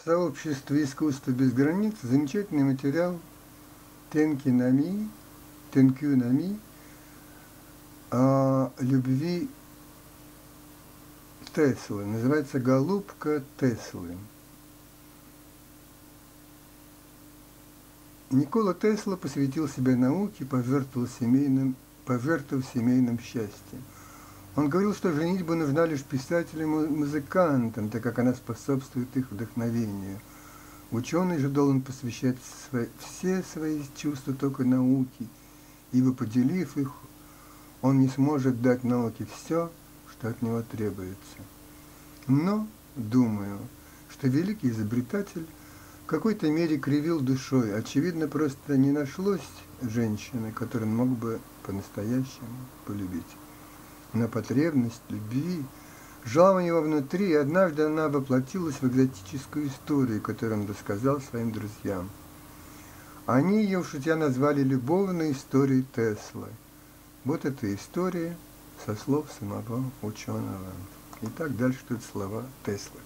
в сообществе искусства без границ замечательный материал Тенкинами, Тенкюнами о любви Теслы. Называется «Голубка Теслы». Никола Тесла посвятил себя науке, пожертвовал семейным, пожертвовав семейным счастьем. Он говорил, что женитьба нужна лишь писателям и музыкантам, так как она способствует их вдохновению. Ученый же должен посвящать свои, все свои чувства только науке, ибо поделив их, он не сможет дать науке все, что от него требуется. Но, думаю, что великий изобретатель в какой-то мере кривил душой. Очевидно, просто не нашлось женщины, которую он мог бы по-настоящему полюбить на потребность любви, жила у него внутри, и однажды она воплотилась в экзотическую историю, которую он рассказал своим друзьям. Они ее, шутя, назвали «любовной историей Теслы». Вот эта история со слов самого ученого. И так дальше тут слова Теслы.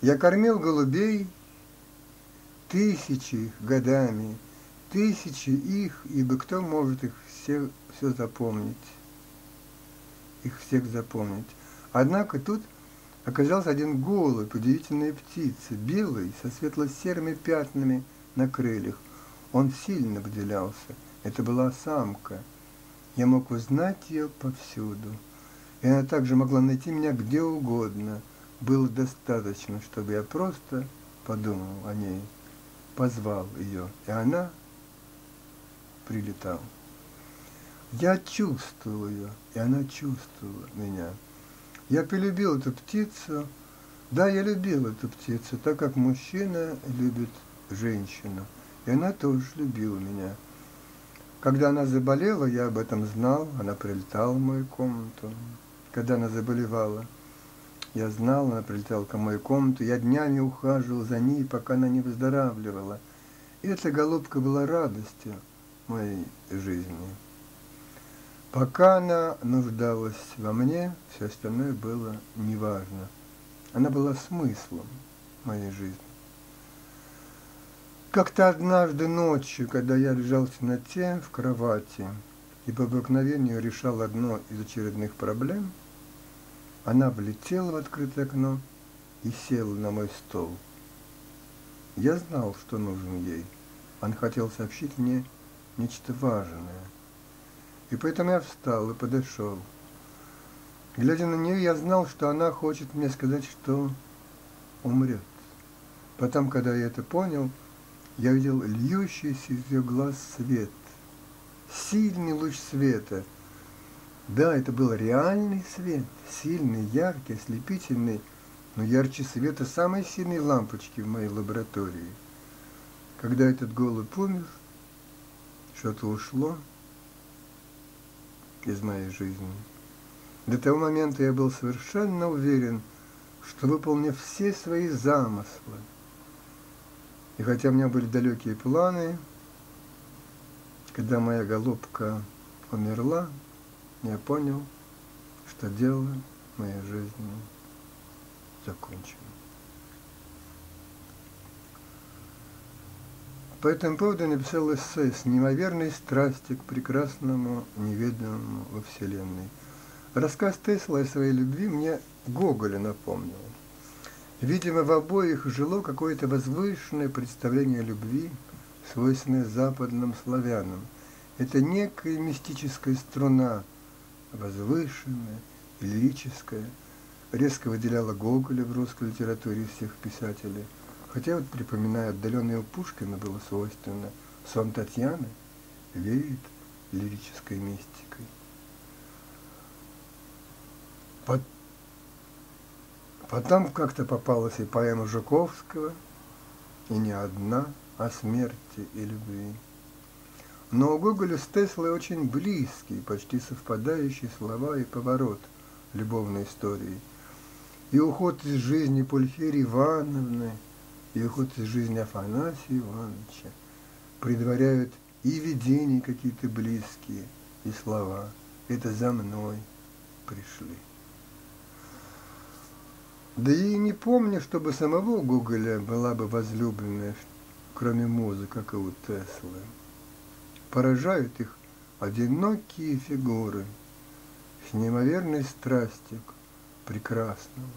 Я кормил голубей тысячи годами, тысячи их, ибо кто может их все, все запомнить, их всех запомнить. Однако тут оказался один голубь, удивительная птица, белый, со светло-серыми пятнами на крыльях. Он сильно выделялся. Это была самка. Я мог узнать ее повсюду. И она также могла найти меня где угодно. Было достаточно, чтобы я просто подумал о ней, позвал ее, и она прилетала. Я чувствовал ее, и она чувствовала меня. Я полюбил эту птицу. Да, я любил эту птицу, так как мужчина любит женщину. И она тоже любила меня. Когда она заболела, я об этом знал, она прилетала в мою комнату. Когда она заболевала, я знал, она прилетала ко мою комнату, я днями ухаживал за ней, пока она не выздоравливала. И эта голубка была радостью моей жизни. Пока она нуждалась во мне, все остальное было неважно. Она была смыслом моей жизни. Как-то однажды ночью, когда я лежал в темноте в кровати и по обыкновению решал одно из очередных проблем, она влетела в открытое окно и села на мой стол. Я знал, что нужен ей. Он хотел сообщить мне нечто важное – и поэтому я встал и подошел. Глядя на нее, я знал, что она хочет мне сказать, что умрет. Потом, когда я это понял, я видел льющийся из ее глаз свет. Сильный луч света. Да, это был реальный свет, сильный, яркий, ослепительный, но ярче света самой сильной лампочки в моей лаборатории. Когда этот голубь умер, что-то ушло, из моей жизни. До того момента я был совершенно уверен, что выполнив все свои замыслы, и хотя у меня были далекие планы, когда моя голубка умерла, я понял, что дело моей жизни закончено. По этому поводу написал эссе с неимоверной страстью к прекрасному, неведомому во Вселенной. Рассказ Тесла о своей любви мне Гоголя напомнил. Видимо, в обоих жило какое-то возвышенное представление любви, свойственное западным славянам. Это некая мистическая струна, возвышенная, лирическая, резко выделяла Гоголя в русской литературе всех писателей – Хотя вот припоминаю, отдаленное Пушкина было свойственно. Сон Татьяны веет лирической мистикой. Потом как-то попалась и поэма Жуковского, и не одна, о смерти и любви. Но у Гоголя с Теслой очень близкие, почти совпадающие слова и поворот любовной истории. И уход из жизни Пульферии Ивановны – и уход из жизни Афанасия Ивановича предваряют и видения какие-то близкие, и слова. Это за мной пришли. Да и не помню, чтобы самого Гоголя была бы возлюбленная, кроме музы, как и у Теслы. Поражают их одинокие фигуры с неимоверной страстью к прекрасному,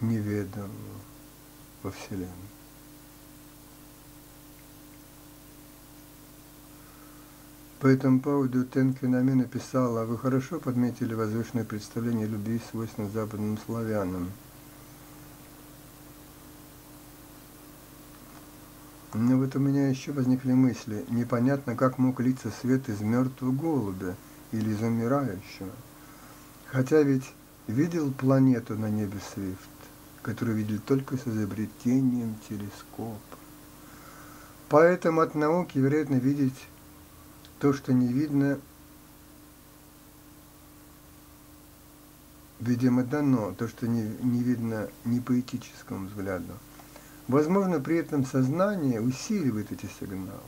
неведомому во Вселенной. По этому поводу Тенкинами написала, вы хорошо подметили возвышенное представление любви, свойственной западным славянам. Но вот у меня еще возникли мысли. Непонятно, как мог литься свет из мертвого голубя или из умирающего. Хотя ведь видел планету на небе Свифт, которую видел только с изобретением телескопа. Поэтому от науки, вероятно, видеть то, что не видно, видимо, дано, то, что не, не видно ни поэтическому взгляду. Возможно, при этом сознание усиливает эти сигналы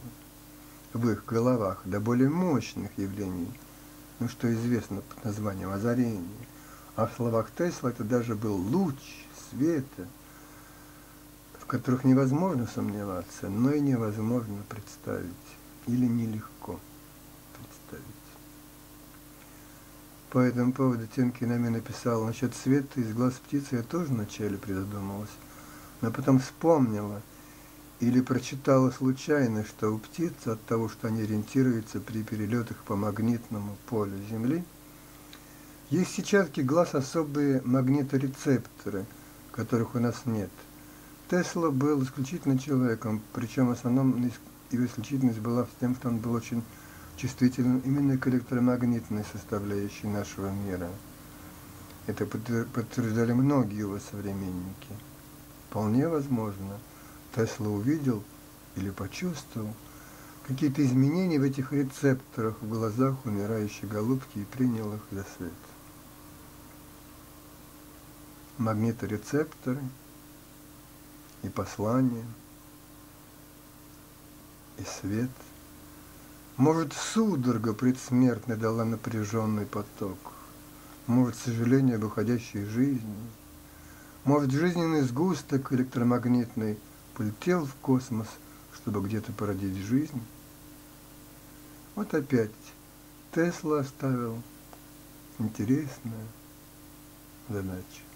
в их головах до более мощных явлений, ну, что известно под названием озарение. А в словах Тесла это даже был луч света, в которых невозможно сомневаться, но и невозможно представить, или нелегко представить. По этому поводу Тенки нами написал, насчет света из глаз птицы я тоже вначале призадумалась, но потом вспомнила или прочитала случайно, что у птиц от того, что они ориентируются при перелетах по магнитному полю Земли, есть сетчатки глаз особые магниторецепторы, которых у нас нет. Тесла был исключительно человеком, причем в его исключительность была в том, что он был очень чувствителен именно к электромагнитной составляющей нашего мира. Это подтверждали многие его современники. Вполне возможно, Тесла увидел или почувствовал какие-то изменения в этих рецепторах в глазах умирающей голубки и принял их за свет. Магниторецепторы и послания, и свет – может, судорога предсмертная дала напряженный поток. Может, сожаление об уходящей жизни. Может, жизненный сгусток электромагнитный полетел в космос, чтобы где-то породить жизнь. Вот опять Тесла оставил интересную задачу.